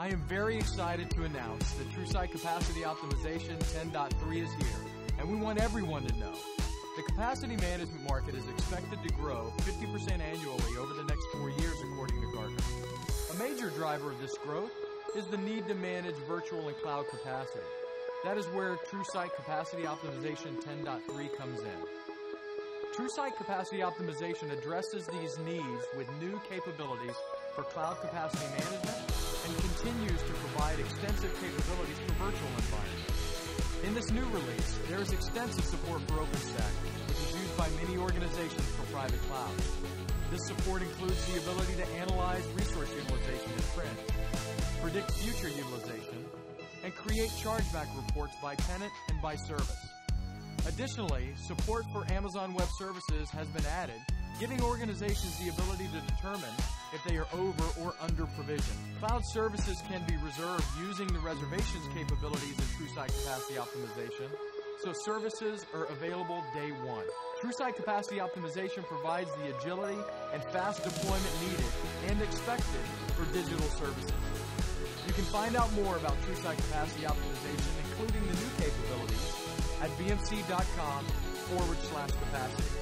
I am very excited to announce that TrueSight Capacity Optimization 10.3 is here, and we want everyone to know. The capacity management market is expected to grow 50% annually over the next four years, according to Gartner. A major driver of this growth is the need to manage virtual and cloud capacity. That is where TrueSight Capacity Optimization 10.3 comes in. TrueSight Capacity Optimization addresses these needs with new capabilities for cloud capacity management extensive capabilities for virtual environments. In this new release, there is extensive support for OpenStack, which is used by many organizations for private clouds. This support includes the ability to analyze resource utilization in print, predict future utilization, and create chargeback reports by tenant and by service. Additionally, support for Amazon Web Services has been added, giving organizations the ability to determine if they are over or under provision. Cloud services can be reserved using the reservations capabilities in TrueSight Capacity Optimization, so services are available day one. TrueSight Capacity Optimization provides the agility and fast deployment needed and expected for digital services. You can find out more about TrueSight Capacity Optimization, including the new capabilities, at bmc.com forward slash capacity.